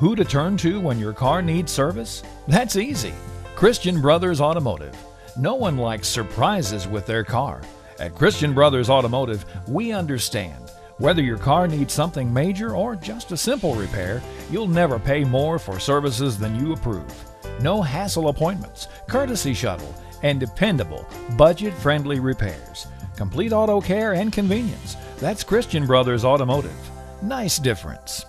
Who to turn to when your car needs service? That's easy. Christian Brothers Automotive. No one likes surprises with their car. At Christian Brothers Automotive, we understand. Whether your car needs something major or just a simple repair, you'll never pay more for services than you approve. No hassle appointments, courtesy shuttle, and dependable, budget friendly repairs. Complete auto care and convenience. That's Christian Brothers Automotive. Nice difference.